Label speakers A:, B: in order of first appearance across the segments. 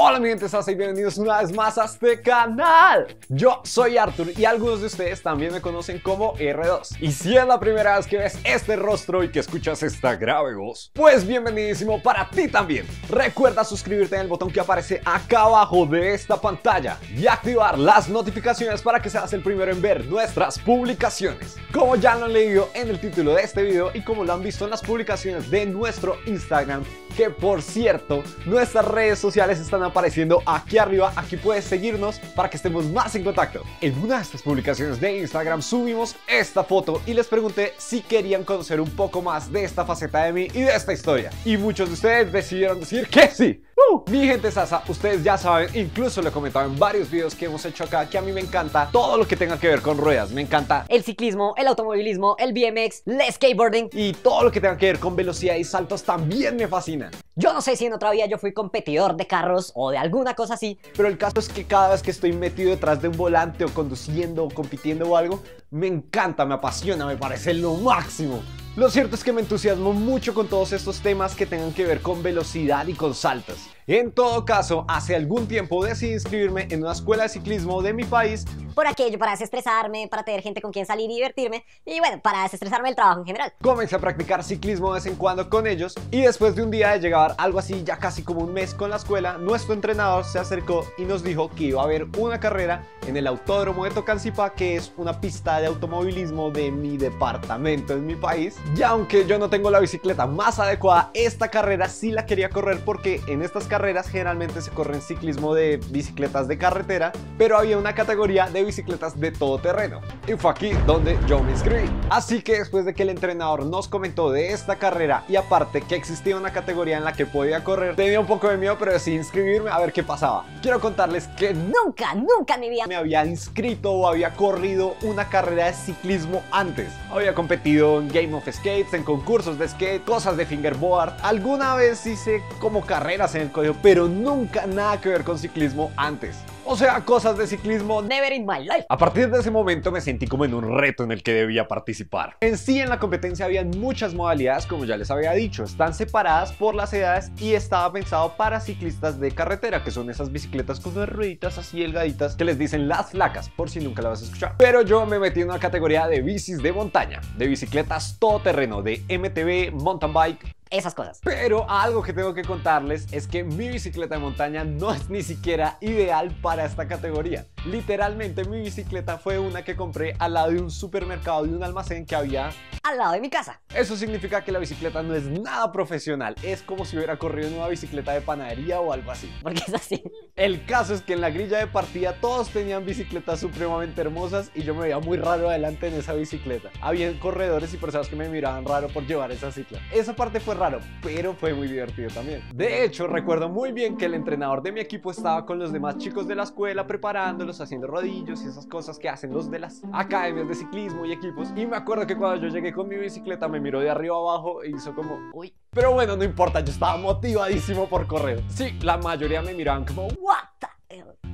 A: Hola mi gente y bienvenidos una vez más a este canal. Yo soy Arthur y algunos de ustedes también me conocen como R2 Y si es la primera vez que ves este rostro y que escuchas esta grave voz Pues bienvenidísimo para ti también. Recuerda suscribirte en el botón que aparece acá abajo de esta pantalla Y activar las notificaciones para que seas el primero en ver nuestras publicaciones. Como ya lo han leído en el título de este video y como lo han visto en las publicaciones de nuestro Instagram Que por cierto, nuestras redes sociales están apareciendo aquí arriba. Aquí puedes seguirnos para que estemos más en contacto. En una de estas publicaciones de Instagram subimos esta foto y les pregunté si querían conocer un poco más de esta faceta de mí y de esta historia. Y muchos de ustedes decidieron decir que sí. Uh, mi gente sasa, ustedes ya saben, incluso lo he comentado en varios videos que hemos hecho acá, que a mí me encanta todo lo que tenga que ver con ruedas. Me encanta
B: el ciclismo, el automovilismo, el BMX, el skateboarding.
A: y todo lo que tenga que ver con velocidad y saltos también me fascina.
B: Yo no sé si en otra vida yo fui competidor de carros o de alguna cosa así.
A: Pero el caso es que cada vez que estoy metido detrás de un volante o conduciendo o compitiendo o algo, me encanta, me apasiona, me parece lo máximo. Lo cierto es que me entusiasmo mucho con todos estos temas que tengan que ver con velocidad y con saltos. En todo caso, hace algún tiempo decidí inscribirme en una escuela de ciclismo de mi país
B: Por aquello, para desestresarme, para tener gente con quien salir y divertirme. Y bueno, para desestresarme del trabajo en general.
A: Comencé a practicar ciclismo de vez en cuando con ellos y después de un día de llegar algo así ya casi como un mes con la escuela, nuestro entrenador se acercó y nos dijo que iba a haber una carrera en el autódromo de Tocancipá, que es una pista de automovilismo de mi departamento en mi país. Y aunque yo no tengo la bicicleta más adecuada, esta carrera sí la quería correr porque en estas carreras generalmente se corren ciclismo de bicicletas de carretera, pero había una categoría de bicicletas de todo terreno. Y fue aquí donde yo me inscribí. Así que después de que el entrenador nos comentó de esta carrera y aparte que existía una categoría en la que podía correr, tenía un poco de miedo, pero decidí inscribirme a ver qué pasaba. Quiero contarles que
B: Nunca, nunca en mi vida
A: me había inscrito o había corrido una carrera de ciclismo antes. Había competido en Game of Skates, en concursos de skate, cosas de fingerboard. Alguna vez hice como carreras en el colegio, pero nunca nada que ver con ciclismo antes. O sea, cosas de ciclismo
B: Never in my life.
A: a partir de ese momento me sentí como en un reto en el que debía participar. En sí, en la competencia habían muchas modalidades, como ya les había dicho, están separadas por las edades y estaba pensado para ciclistas de carretera, que son esas bicicletas con unas rueditas así delgaditas que les dicen las flacas, por si nunca las has escuchado. Pero yo me metí en una categoría de bicis de montaña, de bicicletas todoterreno, de MTB, mountain bike,
B: Esas cosas.
A: pero algo que tengo que contarles es que mi bicicleta de montaña no es ni siquiera ideal para esta categoría. Literalmente mi bicicleta fue una que compré al lado de un supermercado de un almacén que había.
B: Al lado de mi casa.
A: Eso significa que la bicicleta no es nada profesional, es como si hubiera corrido en una bicicleta de panadería o algo así.
B: Porque es así.
A: El caso es que en la grilla de partida todos tenían bicicletas supremamente hermosas y yo me veía muy raro adelante en esa bicicleta. Había corredores y personas que me miraban raro por llevar esa cicla. Esa parte fue raro, pero fue muy divertido también. De hecho, recuerdo muy bien que el entrenador de mi equipo estaba con los demás chicos de la escuela preparándolos, haciendo rodillos y esas cosas que hacen los de las academias de ciclismo y equipos. Y me acuerdo que cuando yo llegué con mi bicicleta me miró de arriba abajo e hizo como,
B: Uy.
A: pero bueno, no importa, yo estaba motivadísimo por correr. Sí, la mayoría me miraban como,
B: What the?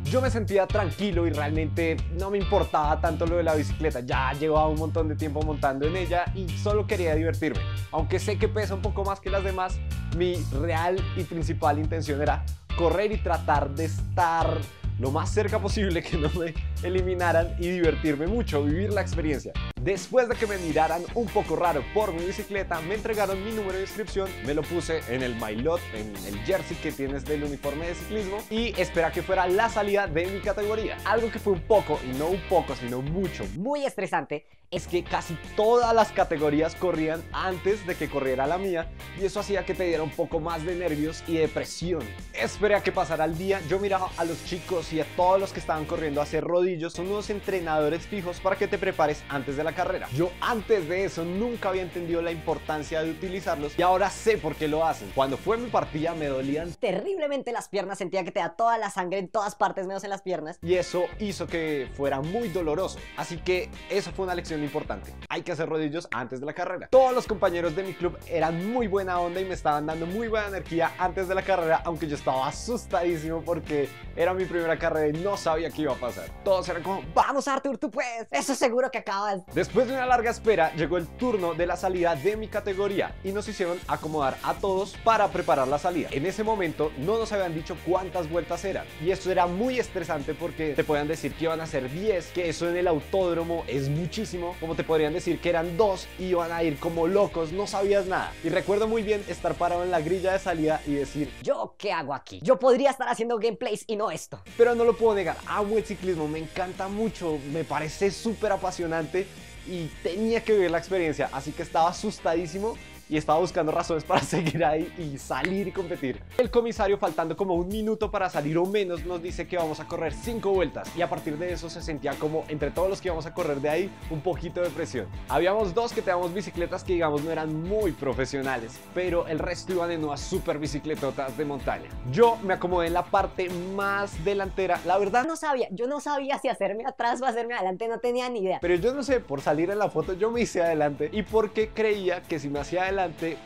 A: Yo me sentía tranquilo y realmente no me importaba tanto lo de la bicicleta. Ya llevaba un montón de tiempo montando en ella y solo quería divertirme. Aunque sé que pesa un poco más que las demás, mi real y principal intención era correr y tratar de estar lo más cerca posible que no me eliminaran y divertirme mucho, vivir la experiencia. Después de que me miraran un poco raro por mi bicicleta, me entregaron mi número de inscripción, me lo puse en el maillot, en el jersey que tienes del uniforme de ciclismo y esperé a que fuera la salida de mi categoría. Algo que fue un poco, y no un poco, sino mucho,
B: Muy estresante.
A: es que casi todas las categorías corrían antes de que corriera la mía y eso hacía que te diera un poco más de nervios y de presión. Esperé a que pasara el día, yo miraba a los chicos y a todos los que estaban corriendo a hacer rodillos, son unos entrenadores fijos para que te prepares antes de la carrera. Yo antes de eso nunca había entendido la importancia de utilizarlos y ahora sé por qué lo hacen. Cuando fue mi partida me dolían
B: Terriblemente las piernas. Sentía que te da toda la sangre en todas partes, menos en las piernas.
A: y eso hizo que fuera muy doloroso. Así que eso fue una lección importante. Hay que hacer rodillos antes de la carrera. Todos los compañeros de mi club eran muy buena onda y me estaban dando muy buena energía antes de la carrera, aunque yo estaba asustadísimo porque era mi primera carrera y no sabía qué iba a pasar. Todos todos eran como,
B: Vamos Arthur, tú puedes. Eso seguro que acabas.
A: Después de una larga espera, llegó el turno de la salida de mi categoría y nos hicieron acomodar a todos para preparar la salida. En ese momento no nos habían dicho cuántas vueltas eran y esto era muy estresante porque te podían decir que iban a ser 10, que eso en el autódromo es muchísimo, como te podrían decir que eran dos y iban a ir como locos, no sabías nada. Y recuerdo muy bien estar parado en la grilla de salida y decir,
B: ¿Yo qué hago aquí? Yo podría estar haciendo gameplays y no esto.
A: pero no lo puedo negar, amo el ciclismo, me encanta mucho, me parece súper apasionante y tenía que vivir la experiencia, así que estaba asustadísimo y estaba buscando razones para seguir ahí y salir y competir. El comisario, faltando como un minuto para salir o menos, nos dice que vamos a correr cinco vueltas y a partir de eso se sentía como entre todos los que íbamos a correr de ahí un poquito de presión. Habíamos dos que teníamos bicicletas que digamos no eran muy profesionales, pero el resto iban en unas super bicicletotas de montaña. Yo me acomodé en la parte más delantera, la verdad
B: No sabía, yo no sabía si hacerme atrás o hacerme adelante, no tenía ni idea.
A: Pero yo no sé, por salir en la foto yo me hice adelante y porque creía que si me hacía adelante,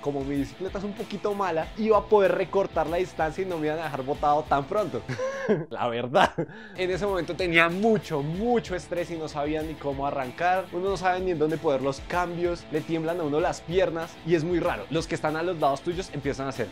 A: como mi bicicleta es un poquito mala, iba a poder recortar la distancia y no me iban a dejar botado tan pronto. la verdad. En ese momento tenía mucho, mucho estrés y no sabía ni cómo arrancar. Uno no sabe ni en dónde poner los cambios, le tiemblan a uno las piernas y es muy raro. Los que están a los lados tuyos empiezan a hacer...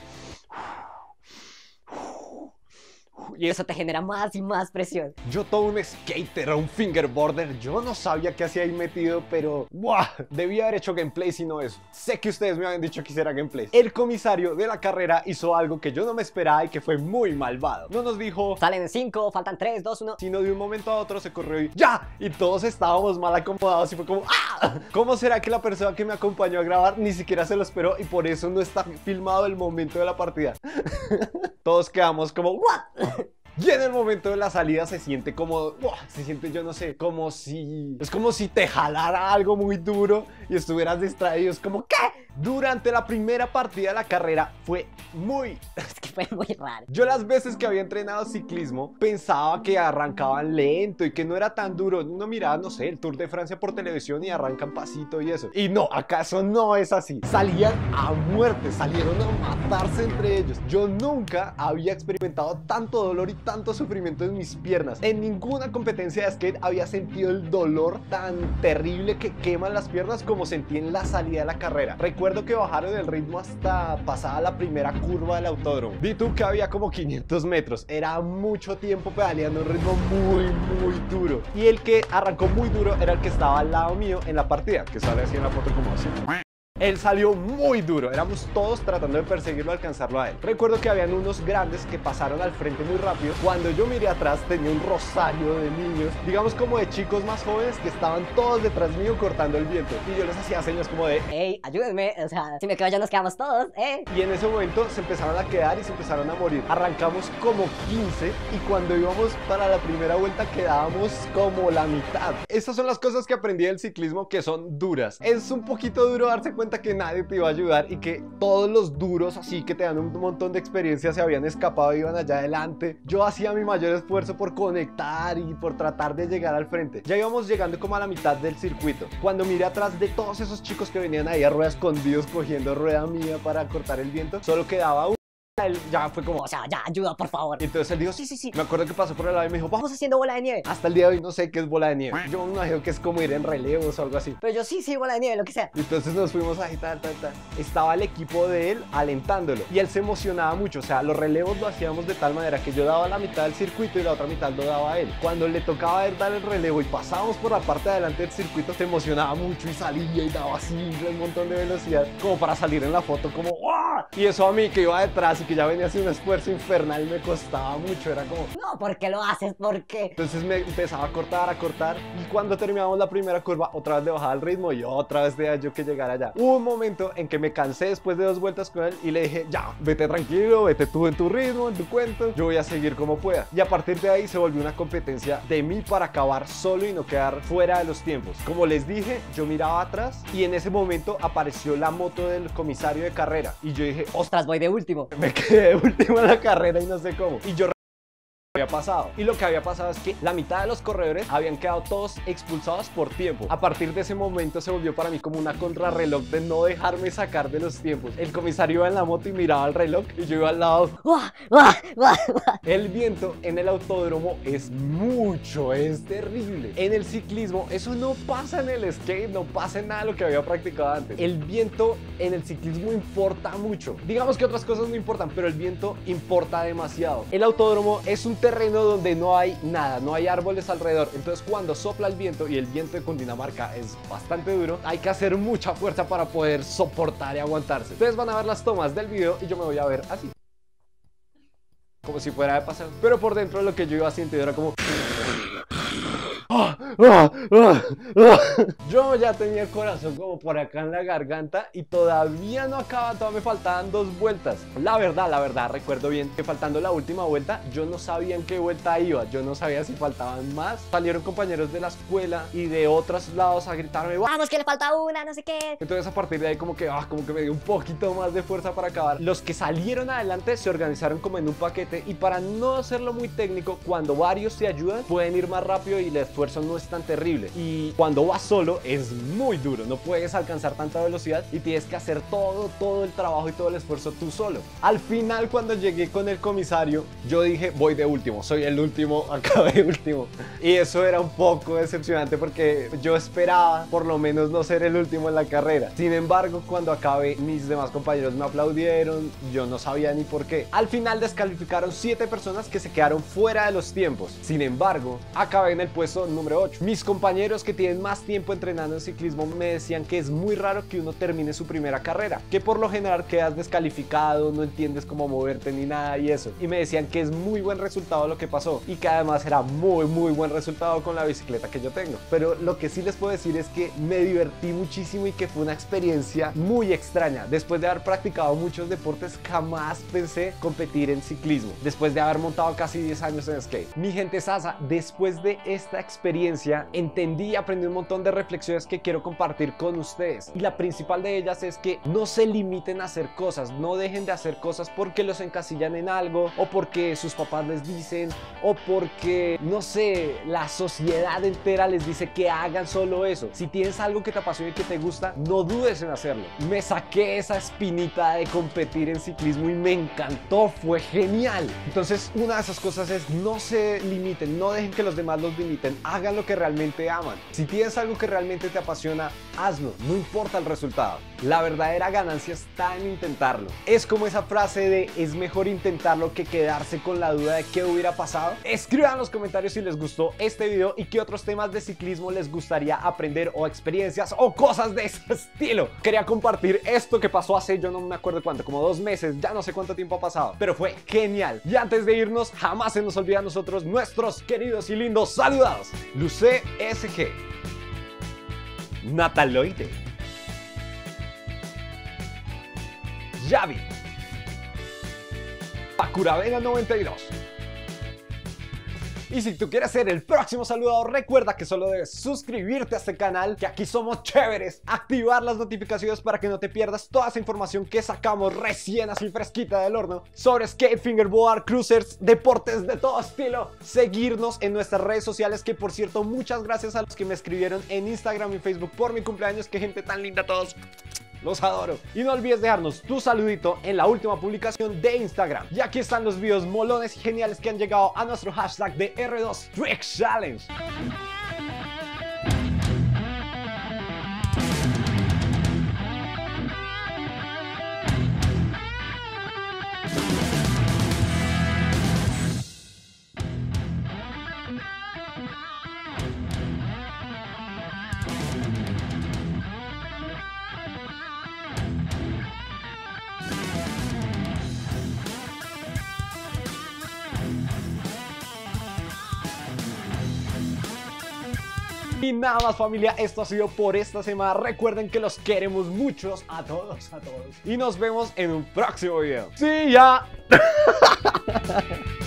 B: Y eso te genera más y más presión.
A: Yo todo un skater o un fingerboarder, yo no sabía qué hacía ahí metido, pero ¡buah! Debía haber hecho gameplay si no eso. Sé que ustedes me habían dicho que hiciera gameplay. El comisario de la carrera hizo algo que yo no me esperaba y que fue muy malvado. No nos dijo,
B: Salen 5, faltan 3, 2, 1.
A: sino de un momento a otro se corrió y ¡ya! Y todos estábamos mal acomodados y fue como ¡ah! ¿Cómo será que la persona que me acompañó a grabar ni siquiera se lo esperó y por eso no está filmado el momento de la partida? todos quedamos como ¿what? Y en el momento de la salida se siente como, ¡buah! se siente yo no sé, como si, es como si te jalara algo muy duro y estuvieras distraído, es como, ¿qué? Durante la primera partida de la carrera fue muy,
B: Es que fue muy raro.
A: yo las veces que había entrenado ciclismo pensaba que arrancaban lento y que no era tan duro. Uno miraba, no sé, el Tour de Francia por televisión y arrancan pasito y eso. Y no, acaso no es así. Salían a muerte, salieron a matarse entre ellos. Yo nunca había experimentado tanto dolor y tanto sufrimiento en mis piernas. En ninguna competencia de skate había sentido el dolor tan terrible que queman las piernas como sentí en la salida de la carrera. Recuerdo que bajaron el ritmo hasta pasada la primera curva del autódromo. Vi tú que había como 500 metros. Era mucho tiempo pedaleando un ritmo muy, muy duro. Y el que arrancó muy duro era el que estaba al lado mío en la partida, que sale así en la foto como así. Él salió muy duro, éramos todos tratando de perseguirlo, alcanzarlo a él. Recuerdo que habían unos grandes que pasaron al frente muy rápido. Cuando yo miré atrás tenía un rosario de niños, digamos como de chicos más jóvenes que estaban todos detrás mío cortando el viento. Y yo les hacía señas como de...
B: Ey, ayúdenme. O sea, si me quedo yo nos quedamos todos, eh.
A: Y en ese momento se empezaron a quedar y se empezaron a morir. Arrancamos como 15 y cuando íbamos para la primera vuelta quedábamos como la mitad. Estas son las cosas que aprendí del ciclismo que son duras. Es un poquito duro darse cuenta que nadie te iba a ayudar y que todos los duros así que te dan un montón de experiencia se habían escapado y iban allá adelante. Yo hacía mi mayor esfuerzo por conectar y por tratar de llegar al frente. Ya íbamos llegando como a la mitad del circuito. Cuando miré atrás de todos esos chicos que venían ahí a rueda escondidos cogiendo rueda mía para cortar el viento, solo quedaba uno. Él ya fue como...
B: O sea, ya, ayuda, por favor.
A: Y entonces él dijo, sí, sí, sí. Me acuerdo que pasó por el lado y me dijo,
B: vamos. Haciendo bola de nieve.
A: Hasta el día de hoy no sé qué es bola de nieve. Yo me imagino que es como ir en relevos o algo así.
B: Pero yo sí, sí, bola de nieve, lo que sea.
A: Y entonces nos fuimos ahí, tal, tal, tal. Estaba el equipo de él alentándolo. Y él se emocionaba mucho. O sea, los relevos lo hacíamos de tal manera que yo daba la mitad del circuito y la otra mitad lo daba a él. Cuando le tocaba a él dar el relevo y pasábamos por la parte de adelante del circuito, se emocionaba mucho y salía y daba así un montón de velocidad. Como para salir en la foto, como ¡Wow! Y eso a mí que iba detrás y que ya venía haciendo un esfuerzo infernal me costaba mucho. Era como,
B: No, ¿por qué lo haces? ¿Por qué?
A: entonces me empezaba a cortar, a cortar. Y cuando terminamos la primera curva, otra vez le bajaba el ritmo y otra vez dejaba yo que llegara allá. Hubo un momento en que me cansé después de dos vueltas con él y le dije, ya, vete tranquilo, vete tú en tu ritmo, en tu cuento. Yo voy a seguir como pueda. Y a partir de ahí se volvió una competencia de mí para acabar solo y no quedar fuera de los tiempos. Como les dije, yo miraba atrás y en ese momento apareció la moto del comisario de carrera. Y yo dije, ostras,
B: Ostras, voy de último.
A: me quedé último en la carrera y no sé cómo. Y yo había pasado. Y lo que había pasado es que la mitad de los corredores habían quedado todos expulsados por tiempo. A partir de ese momento se volvió para mí como una contrarreloj de no dejarme sacar de los tiempos. El comisario iba en la moto y miraba el reloj y yo iba al lado. El viento en el autódromo es mucho, es terrible. En el ciclismo eso no pasa en el skate, no pasa en nada de lo que había practicado antes. El viento en el ciclismo importa mucho. Digamos que otras cosas no importan, pero el viento importa demasiado. El autódromo es un terreno donde no hay nada, no hay árboles alrededor. Entonces cuando sopla el viento y el viento de Cundinamarca es bastante duro, hay que hacer mucha fuerza para poder soportar y aguantarse. Ustedes van a ver las tomas del video y yo me voy a ver así. Como si fuera de pasar. Pero por dentro lo que yo iba sintiendo era como... Yo ya tenía el corazón como por acá en la garganta y todavía no acaba, todavía me faltaban dos vueltas. La verdad, la verdad, recuerdo bien que faltando la última vuelta, yo no sabía en qué vuelta iba, yo no sabía si faltaban más. Salieron compañeros de la escuela y de otros lados a gritarme,
B: vamos que le falta una, no sé qué.
A: Entonces a partir de ahí como que, ah, como que me dio un poquito más de fuerza para acabar. Los que salieron adelante se organizaron como en un paquete y para no hacerlo muy técnico, cuando varios se ayudan, pueden ir más rápido y el esfuerzo no es tan terrible. Y cuando vas solo es muy duro, no puedes alcanzar tanta velocidad y tienes que hacer todo, todo el trabajo y todo el esfuerzo tú solo. Al final cuando llegué con el comisario, yo dije, voy de último, soy el último, acabé último. Y eso era un poco decepcionante porque yo esperaba por lo menos no ser el último en la carrera. Sin embargo, cuando acabé, mis demás compañeros me aplaudieron, yo no sabía ni por qué. Al final descalificaron 7 personas que se quedaron fuera de los tiempos. Sin embargo, acabé en el puesto número 8. Mis compañeros que tienen más tiempo entrenando en ciclismo me decían que es muy raro que uno termine su primera carrera, que por lo general quedas descalificado, no entiendes cómo moverte ni nada y eso. Y me decían que es muy buen resultado lo que pasó y que además era muy muy buen resultado con la bicicleta que yo tengo. Pero lo que sí les puedo decir es que me divertí muchísimo y que fue una experiencia muy extraña. Después de haber practicado muchos deportes, jamás pensé competir en ciclismo. Después de haber montado casi 10 años en skate. Mi gente sasa, después de esta experiencia, entendí y aprendí un montón de reflexiones que quiero compartir con ustedes. Y la principal de ellas es que no se limiten a hacer cosas, no dejen de hacer cosas porque los encasillan en algo o porque sus papás les dicen o porque, no sé, la sociedad entera les dice que hagan solo eso. Si tienes algo que te apasiona y que te gusta, no dudes en hacerlo. Me saqué esa espinita de competir en ciclismo y me encantó, fue genial. Entonces, una de esas cosas es no se limiten, no dejen que los demás los limiten, hagan lo que realmente aman. Si tienes algo que realmente te apasiona, hazlo, no importa el resultado. La verdadera ganancia está en intentarlo. Es como esa frase de es mejor intentarlo que quedarse con la duda de qué hubiera pasado. Escriban en los comentarios si les gustó este video y qué otros temas de ciclismo les gustaría aprender o experiencias o cosas de ese estilo. Quería compartir esto que pasó hace yo no me acuerdo cuánto, como dos meses, ya no sé cuánto tiempo ha pasado, pero fue genial. Y antes de irnos, jamás se nos olvida a nosotros nuestros queridos y lindos saludados. Luce SG. Nataloide. Yavi. Pacuravena 92. Y si tú quieres ser el próximo saludador, recuerda que solo debes suscribirte a este canal, que aquí somos chéveres, activar las notificaciones para que no te pierdas toda esa información que sacamos recién así fresquita del horno sobre skate, fingerboard, cruisers, deportes de todo estilo. Seguirnos en nuestras redes sociales, que por cierto, muchas gracias a los que me escribieron en Instagram y Facebook por mi cumpleaños, que gente tan linda todos. Los adoro. Y no olvides dejarnos tu saludito en la última publicación de Instagram. Y aquí están los videos molones y geniales que han llegado a nuestro hashtag de R2 Trick Challenge. Y nada más familia, esto ha sido por esta semana. Recuerden que los queremos muchos a todos, a todos. Y nos vemos en un próximo video. ¡Sí, ya!